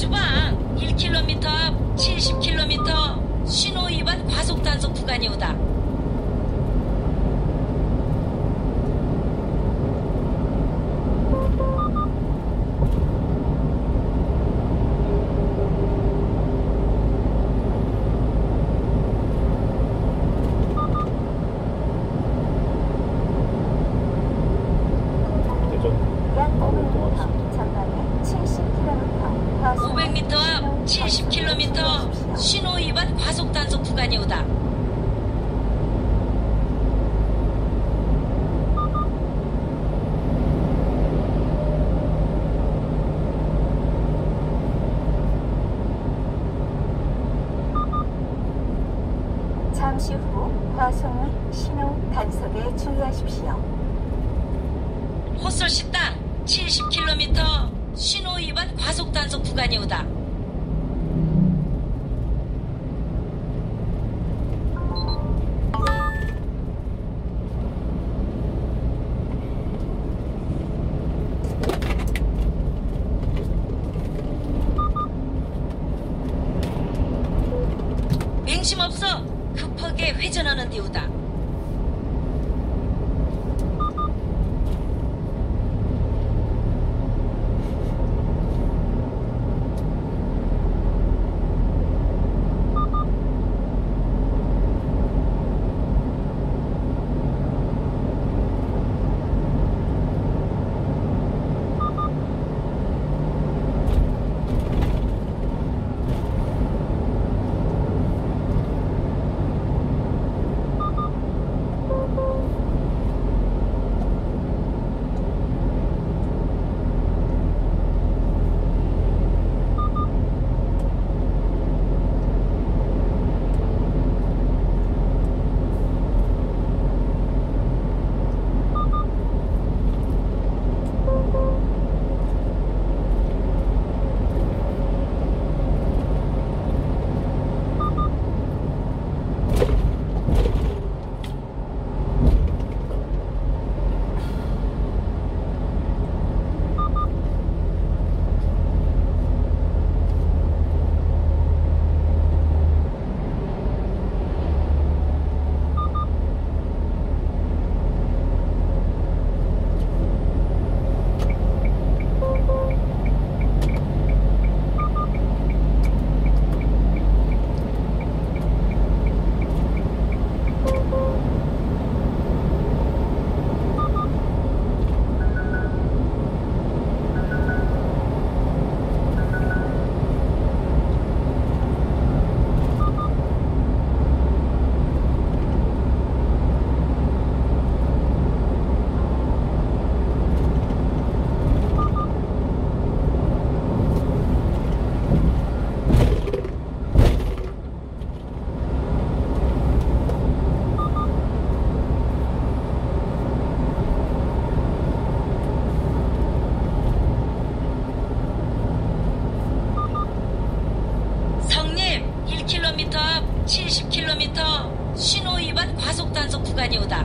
서주방 1km 앞 70km 신호 위반 과속 단속 구간이 오다. 대전 동안 있습니다. 전방에 70km 70km 신호 위반 과속 단속 구간이 오다. 잠시 후 과속 신호 단속에 주의하십시오. 헛설 식당 70km 신호 위반 과속 단속 구간이 오다. 맹심 없어 급하게 회전하는 데우다. 牛的。